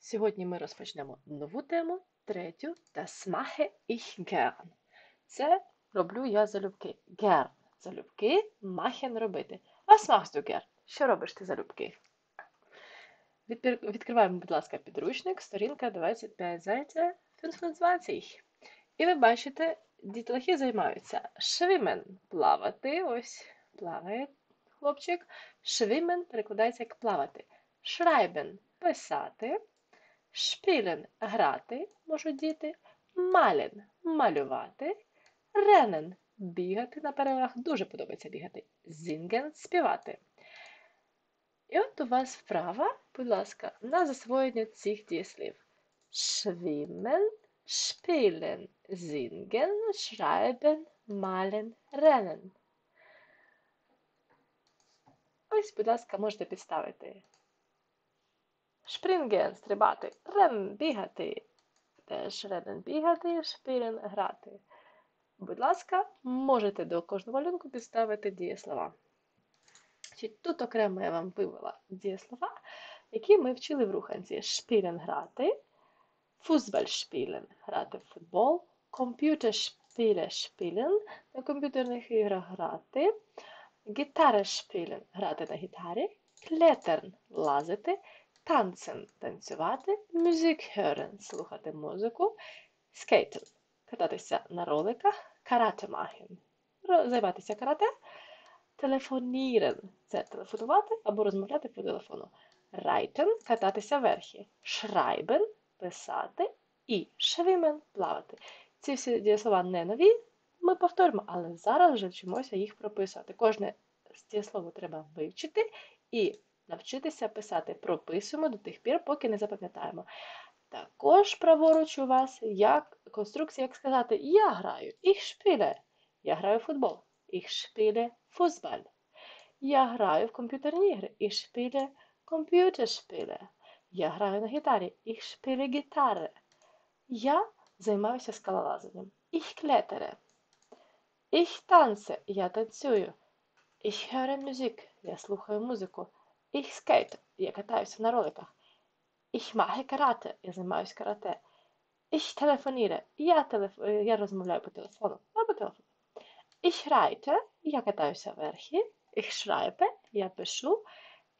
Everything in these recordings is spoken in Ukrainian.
Сьогодні ми розпочнемо нову тему, третю Das mache ich gern. Це роблю я залюбки. Gern – залюбки, machen – робити. Was machst du gern? Що робиш ти залюбки? Відкриваємо, будь ласка, підручник, сторінка 25, зайця 25. І ви бачите, дітлахи займаються швимен – плавати, ось плаває хлопчик. Швимен перекладається як плавати. Шрайбен – писати. Шпілен – грати, можуть діти. Мален – малювати. Ренен – бігати на перервах. Дуже подобається бігати. Зінген – співати. І от у вас вправа, будь ласка, на засвоєння цих дієслів. Schwimmen, spielen, singen, schreiben, malen, rennen. Ось, будь ласка, можете підставити. Шпринген стрибати, рен бігати. Теж ренен бігати, шпілен грати. Будь ласка, можете до кожного малюнку підставити дієслова. Тут окремо я вам вивела дієслова, які ми вчили в руханці. Шпілен грати, фузбальшпілен грати в футбол, комп'ютершпіле шпілен на комп'ютерних іграх грати, Gitarre spielen грати на гітарі, klettern лазити, tanzen танцювати, Musik hören слухати музику, skaten кататися на роликах, Karate machen займатися карате, telefonieren це телефонувати або розмовляти по телефону. Reiten кататися верхи, schreiben писати і швімен плавати. Ці всі дієслова не нові, ми повторимо, але зараз вже вчимося їх прописувати. Кожне з дієслову треба вивчити і навчитися писати. Прописуємо до тих пір, поки не запам'ятаємо. Також праворуч у вас як конструкція, як сказати Я граю, ich spiele. Я граю в футбол. Ich spiele Fußball. Я граю в комп'ютерні ігри. Ich spiele Computerspiele. Я граю на гітарі. Ich spiele Gitarre. Я займаюся скалолазанням. Ich klettere. Ich tanze. Я танцюю. Ich höre Musik. Я слухаю музику. Ich skate. Я катаюся на роликах. Ich mache Karate. Я займаюся карате. Ich telefoniere. Я, телеф... я розмовляю по телефону. Або телефону. Ich reite. Я катаюся верхи. Ich schreibe. Я пишу.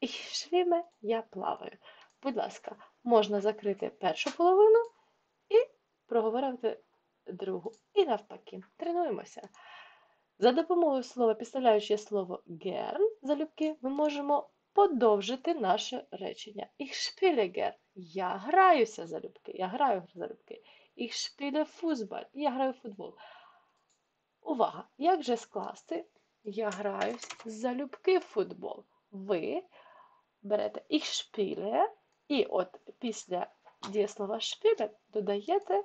Ich schwimme. Я плаваю. Будь ласка, можна закрити першу половину і проговорити другу. І навпаки. Тренуємося. За допомогою слова, підставляючи слово gern, залюбки, ми можемо подовжити наше речення. Ich spiele gern. Я граюся залюбки. Я граю залюбки. Ich spiele Fußball. Я граю в футбол. Увага! Як же скласти? Я граю залюбки в футбол. Ви берете ich spiele і от після дієслова spiele додаєте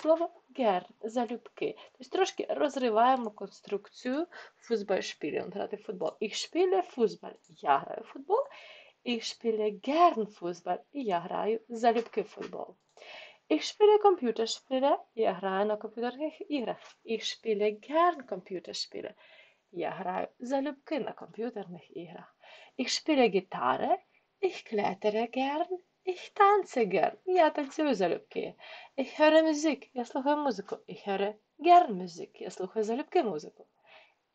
слово gern, залюбки. Тобто трошки розриваємо конструкцію Fußballspielen, грати в футбол. Ich spiele Fußball. Я граю в футбол. Ich spiele gern Fußball. І я граю залюбки в футбол. Ich spiele Computerspiele. Я граю на комп'ютерних іграх. Ich spiele gern Computerspiele. Я граю залюбки на комп'ютерних іграх. Ich spiele Gitarre. Ich klettere gern. Ich tanze gern. Я танцюю залюбки. Ich höre Musik. Я слухаю музику. Ich höre gern Musik. Я слухаю залюбки музику.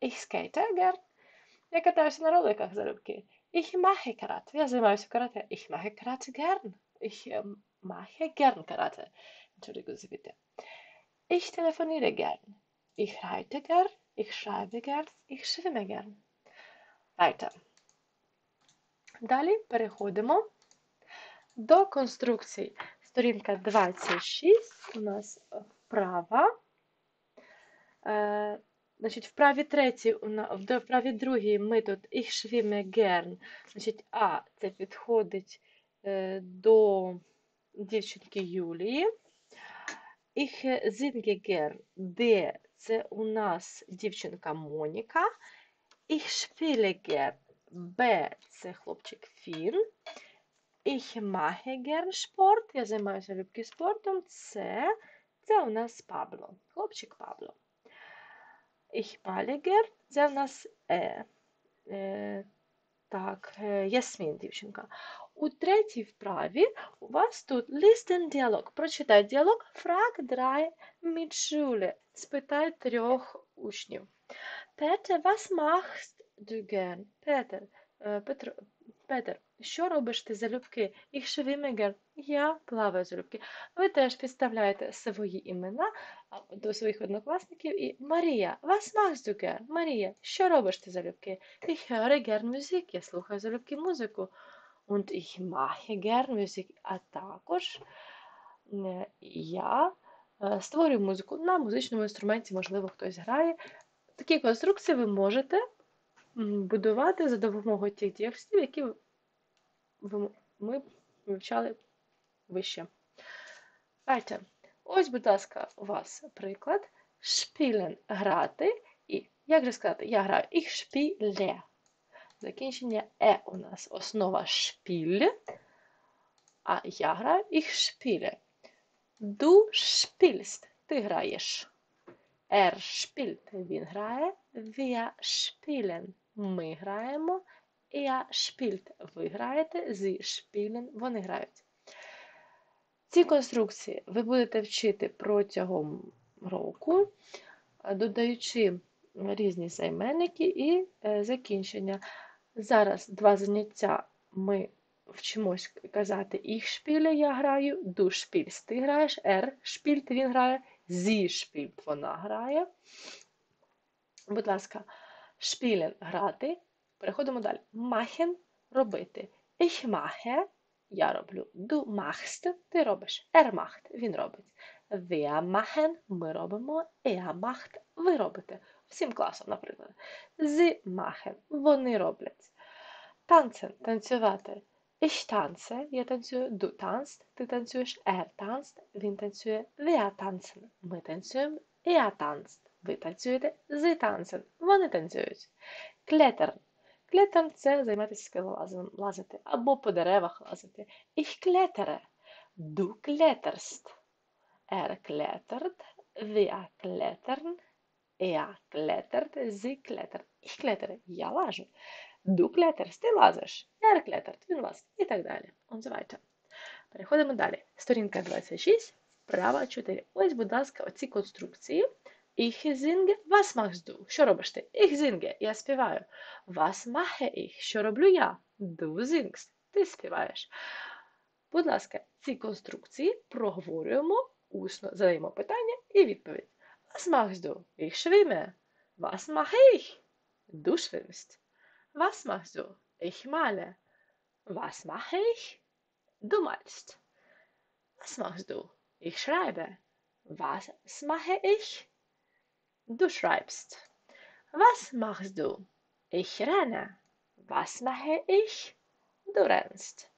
Ich skate gern. Я катаюся на роликах залюбки. Ich mache Karate. Я займаюся карате. Ich mache Karate gern. Ich ähm, mache gern Karate. Entschuldigung, Sie bitte. Ich telefoniere gern. Ich reite gern. Ich schreibe gern. Ich schwimme gern. Weiter. Далі переходимо до конструкцій. Сторінка 26 у нас вправа. Е, значить, вправі третій, в вправі другій ми тут ich schwimme gern. Значить, А це підходить е, до дівчинки Юлії. Ich singe. Д це у нас дівчинка Моніка. Ich spiele. Б це хлопчик Фін. Ich mache gern Sport. Я займаюся любки спортом. Це, це у нас Пабло. Хлопчик Пабло. Ich male gern. Це у нас Е. е так, е, Ясмін, дівчинка. У третій вправі у вас тут listen діалог. Прочитай діалог Frag drei Mitschüler. Спитай трьох учнів. Петер, was machst du gern? Петер, е, Петро, Петер, що робиш ти залюбки? Ich schwimme gern. Я плаваю залюбки. Ви теж підставляєте свої імена до своїх однокласників і Марія, was machst du? Марія, що робиш ти залюбки? Ich höre gern Musik. Я слухаю залюбки музику. Und ich mache gern Musik. А також е, я е, створюю музику на музичному інструменті, можливо, хтось грає. Такі конструкції ви можете будувати за допомогою тих дієслів, які ми вивчали вище. Бачите, ось, будь ласка, у вас приклад. Шпілен грати. І як же сказати, я граю ich spiele. Закінчення е у нас основа шпіль, а я граю ich spiele. Du spielst, ти граєш. Er spielt, він грає. Wir spielen, ми граємо. Er spielt, ви граєте. Sie spielen, вони грають. Ці конструкції ви будете вчити протягом року, додаючи різні займенники і е, закінчення. Зараз два заняття ми вчимось казати ich spiele, я граю, du spielst, ти граєш, er spielt, він грає, sie spielt, вона грає. Будь ласка, spielen – грати. Переходимо далі. Machen – робити. Ich mache – я роблю. Du machst – ти робиш. Er macht – він робить. Wir machen – ми робимо. Er macht – ви робите. Всім класом, наприклад. Sie machen – вони роблять. Tanzen – танцювати. Ich tanze – я танцюю. Du tanzt – ти танцюєш. Er tanzt – він танцює. Wir tanzen – ми танцюємо. Er tanzt – ви танцюєте. Sie tanzen – вони танцюють. Klettern – Klettern – це займатися скелелазом, лазити або по деревах лазити. Ich klettere – Du kletterst. Er klettert – Wir klettern. Er klettert – Sie klettern. Ich klettere – я лажу. Du kletterst – ти лазиш. Er klettert – він лазить. І так далі. Und so weiter. Переходимо далі. Сторінка 26, вправа 4. Ось, будь ласка, оці конструкції. Ich singe, was machst du? Що робиш ти? Ich singe, я співаю. Was mache ich? Що роблю я? Du singst, ти співаєш. Будь ласка, ці конструкції проговорюємо усно, задаємо питання і відповідь. Was machst du? Ich schwimme. Was mache ich? Du schwimmst. Was machst du? Ich male. Was mache ich? Du malst. Was machst du? Ich schreibe. Was mache ich? Du schreibst. Was machst du? Ich renne. Was mache ich? Du rennst.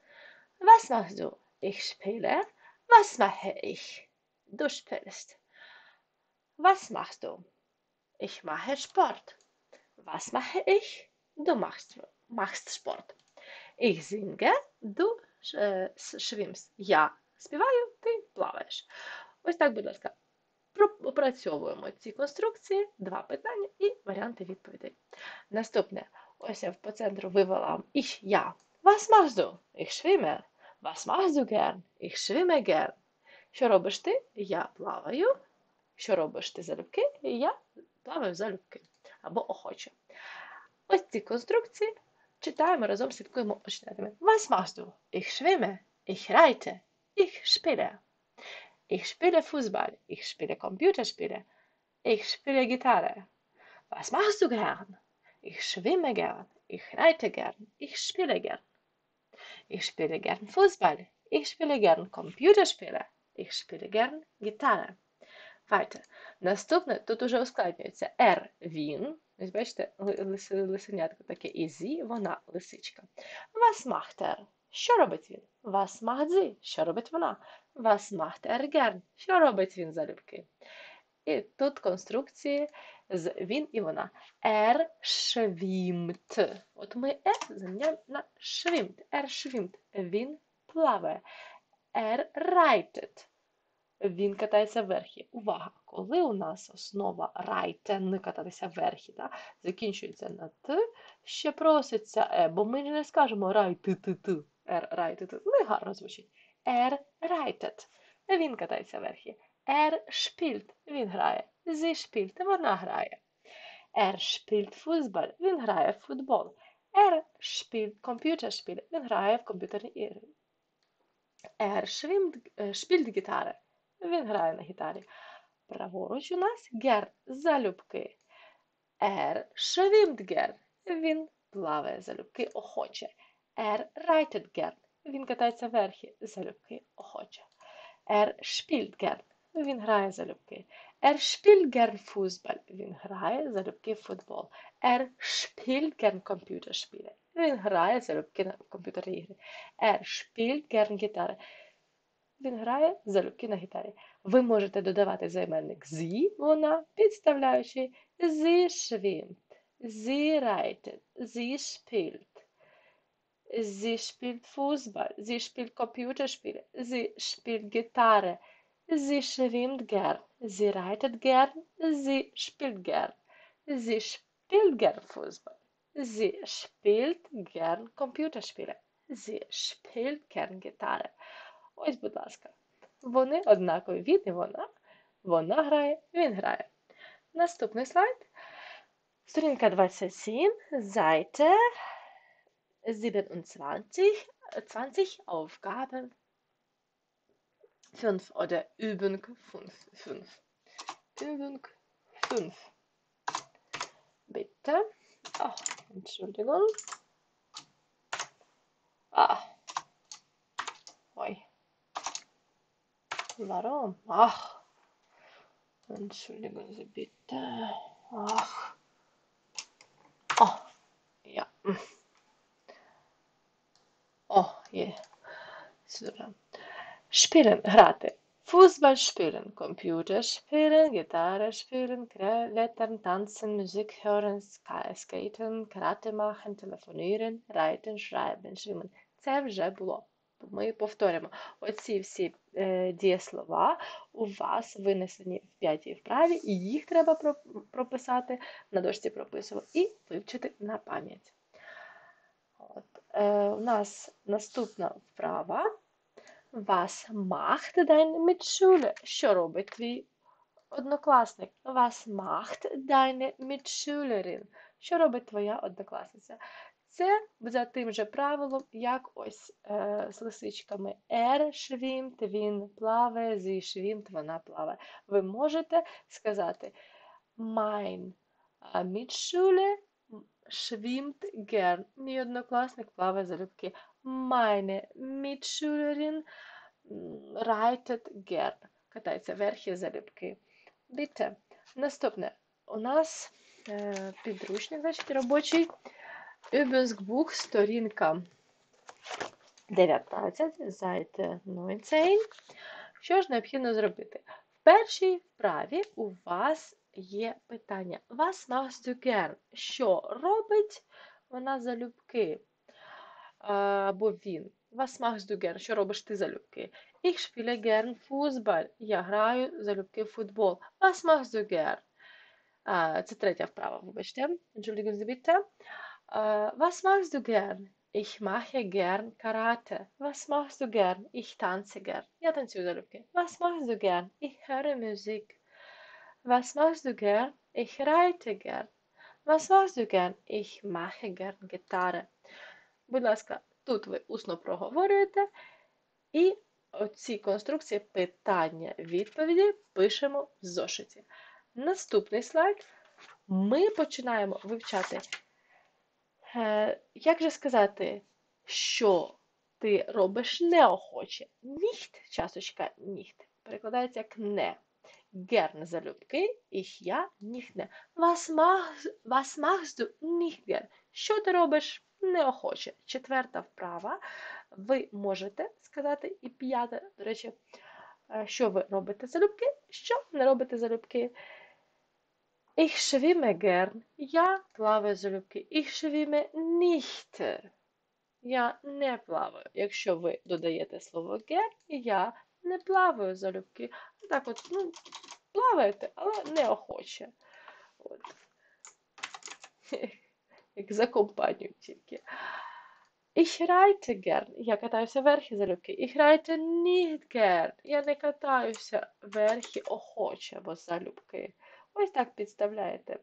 Was machst du? Ich spiele. Was mache ich? Du spielst. Was machst du? Ich mache Sport. Was mache ich? Du machst, machst Sport. Ich singe. Du е, с- schwimmst. Я співаю, ти плаваєш. Ось так, будь ласка, про- Опрацьовуємо ці конструкції, два питання і варіанти відповідей. Наступне. Ось я по центру вивела ich, я. Was machst du? Ich schwimme. Was machst du gern? Ich schwimme gern. Що робиш ти? Я плаваю. Що робиш ти залюбки? Я плаваю залюбки. Або охоче. Ось ці конструкції читаємо разом, слідкуємо очнятами. Was machst du? Ich schwimme. Ich reite. Ich spiele. Ich spiele Fußball. Ich spiele Computerspiele. Ich spiele Gitarre. Was machst du gern? Ich schwimme gern. Ich reite gern. Ich spiele gern. Ich spiele gern Fußball. Ich spiele gern Computerspiele. Ich spiele gern Gitarre. Weiter. Наступне тут уже ускладнюється. R – він. Ось бачите, ли- лис- лисенятко таке. І зі – вона, лисичка. Was macht er? Що робить він? Was macht sie? Що робить вона? Was macht er gern? Що робить він залюбки? І тут конструкції з він і вона. Er schwimmt. От ми е заміняємо на schwimmt. Er schwimmt. Він плаває. Er reitet. Він катається вверхі. Увага! Коли у нас основа reiten, кататися вверхі, да, закінчується на т, ще проситься е, бо ми не скажемо рай ти ти ти. R reitet не гарно звучить. Er reitet. Він катається верхи. Er spielt. Він грає. Sie spielt. Вона грає. Er spielt Fußball. Він грає в футбол. Er spielt Computerspiele. Він грає в комп'ютерні ігри. Er schwimmt, spielt гітари. Він грає на гітарі. Праворуч у нас гер залюбки. Er schwimmt gern. Він плаває залюбки охоче. Er reitet gern. Він катається верхи залюбки охоче. Er spielt. Він грає залюбки. Er spielt gern. Він грає залюбки футбол. Er spielt gern. Він грає залюбки на комп'ютерні ігри. Er spielt гітари. Він грає залюбки на гітарі. Ви можете додавати займенник зі, вона, підставляючи sie schwimmt, sie reitet, sie spielt. Sie spielt Fußball, sie spielt Computerspiele, sie spielt Gitarre, sie schwimmt gern, sie reitet gern, sie spielt gern, sie spielt gern Fußball, sie spielt gern Computerspiele, sie spielt gern Gitarre. Ось, будь ласка, вони однакові. Він і вона. Вона грає, він грає. Наступний слайд. Сторінка 27, Seite 27, 20, Aufgabe 5 oder Übung 5. 5. Übung 5. Bitte. Ach, Entschuldigung. Ah. Oi. Warum? Ach. Entschuldigen Sie bitte. Ach. Oh. Ja. Spielen, грати. Computer spielen, Gitarre spielen, klettern, tanzen, Musik hören, ska- skaten, Karate machen, telefonieren, reiten, schreiben, schwimmen. Це вже було. Ми повторимо. Оці всі е, дієслова у вас винесені в п'ятій вправі, і їх треба про- прописати, на дошці прописував, і вивчити на пам'ять. Е, у нас наступна вправа. Was macht deine Mitschüler? Що робить твій однокласник? Was macht deine Mitschülerin? Що робить твоя однокласниця? Це за тим же правилом, як ось е, з лисичками. Er schwimmt, він плаває, sie schwimmt, вона плаває. Ви можете сказати Mein Mitschüler schwimmt gern. Мій однокласник плаває залюбки. Meine Mitschülerin reitet gern. Катається верхи залюбки. Bitte. Наступне. У нас е, підручник, значить, робочий. Übungsbuch, сторінка 19, зайте 19. Що ж необхідно зробити? В першій вправі у вас є питання. Was machst du gern? Що робить вона залюбки? Або він. Was machst du gern? Що робиш ти залюбки? Ich spiele gern Fußball. Я граю залюбки в футбол. Was machst du gern? Це третя вправа, вибачте. Entschuldigen Sie bitte. Äh, was machst du gern? Ich mache gern Karate. Was machst du gern? Ich tanze gern. Я танцюю залюбки. Was machst du gern? Ich höre Musik. Was machst du gern? Ich reite gern. Was machst du gern? Ich mache gern Gitarre. Будь ласка, тут ви усно проговорюєте і оці конструкції питання відповіді пишемо в зошиті. Наступний слайд. Ми починаємо вивчати Е, як же сказати, що ти робиш неохоче? Ніхт, часочка, ніхт. Перекладається як не. Gern залюбки, ich я nicht не. Was machst, was machst du nicht gern? Що ти робиш неохоче? Четверта вправа. Ви можете сказати і п'ята, до речі, е, що ви робите залюбки, що не робите залюбки. Ich schwimme gern. Я плаваю залюбки. Ich schwimme nicht. Я не плаваю. Якщо ви додаєте слово gern, я не плаваю залюбки. Так от, ну, плаваєте, але неохоче. От. Як за компанію тільки. Ich reite gern. Я катаюся верхи залюбки. Ich reite nicht gern. Я не катаюся верхи охоче або залюбки. Ось так підставляєте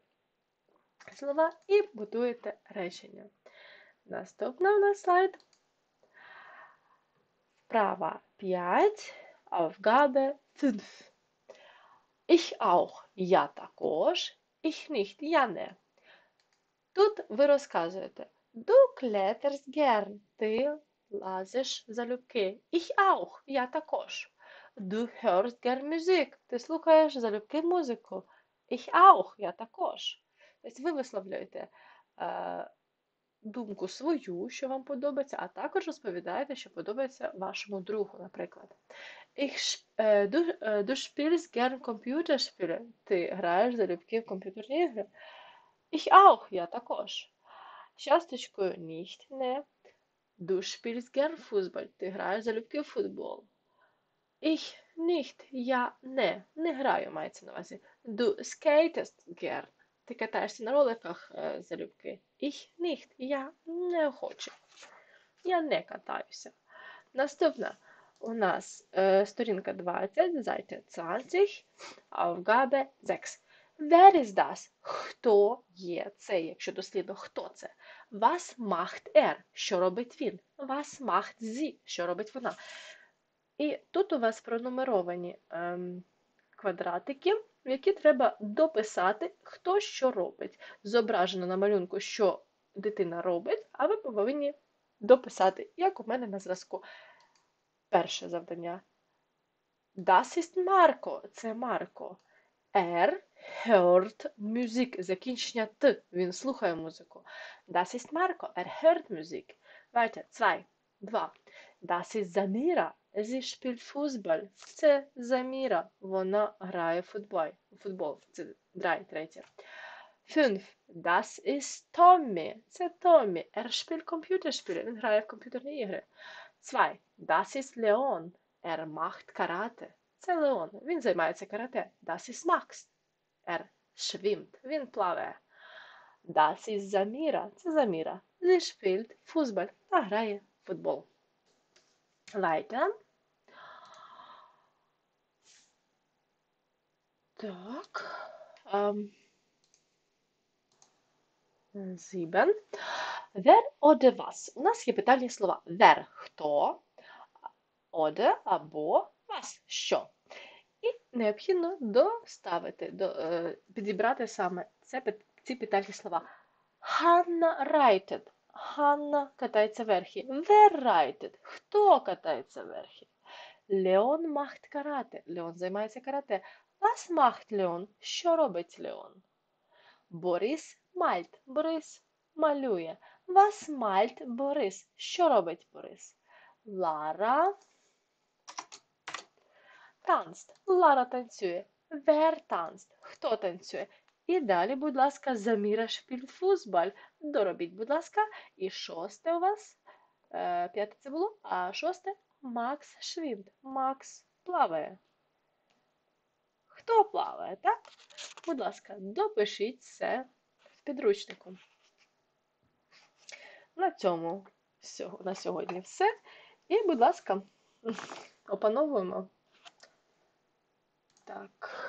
слова і будуєте речення. Наступна у нас слайд. Вправа 5, Aufgabe 5. Ich auch, я також, ich nicht, я не. Тут ви розказуєте Du kletterst gern, ти лазиш залюбки. Ich auch, я також. Du hörst gern Musik, ти слухаєш залюбки музику. Ich auch, я також. Тобто ви висловлюєте е, думку свою, що вам подобається, а також розповідаєте, що подобається вашому другу, наприклад. Ich, е, du, е, du spielst gern Computerspiele. Ти граєш залюбки в комп'ютерні ігри. Ich auch, я також. Часточкою nicht, не. Du spielst gern Fußball. Ти граєш залюбки в футбол. Ich nicht, я не. Не граю, мається на увазі. Du skatest gern. Ти катаєшся на роликах е, залюбки. Ich nicht, я не хочу. Я не катаюся. Наступна у нас е, сторінка 20, Seite 20, Aufgabe 6. Wer ist das? Хто є це, якщо дослідно, хто це? Was macht er? Що робить він? Was macht sie? Що робить вона? І тут у вас пронумеровані ем, квадратики, які треба дописати, хто що робить. Зображено на малюнку, що дитина робить, а ви повинні дописати, як у мене на зразку. Перше завдання. Das ist Marco. Це Марко. Er hört Musik. Закінчення Т. Він слухає музику. Das ist Marco. Er hört Musik. Weiter. Zwei. Два. Das ist Samira. Sie spielt Fußball. Це Заміра. Вона грає футбол. футбол. Це драй, третє. Fünf. Das ist Tommy. Це Томмі. Er spielt Computerspiele. Він грає в комп'ютерні ігри. Zwei. Das ist Leon. Er macht Karate. Це Леон. Він займається карате. Das ist Max. Er schwimmt. Він плаває. Das ist Заміра. Це Заміра. Sie spielt Fußball. Та грає в футбол. Weiter. Так. Ähm, sieben. Wer oder was? У нас є питальні слова. Wer – хто, oder або was – що. І необхідно доставити, до, е, підібрати саме це, ці питальні слова. Hanna reitet. Ханна катається верхи. Wer reitet? Хто катається верхи? Леон macht карате. Леон займається карате. Was macht Леон? Що робить Леон? Борис мальт. Борис малює. Was мальт Борис? Що робить Борис? Лара танzt. Лара танцює. Wer tanzt? Хто танцює? І далі, будь ласка, Заміра шпільфузбаль. Доробіть, будь ласка. І шосте у вас. Е, п'яте це було, а шосте Max schwimmt. Макс плаває. Хто плаває, так? Будь ласка, допишіть це в підручнику. На цьому на сьогодні все. І, будь ласка, опановуємо. Так.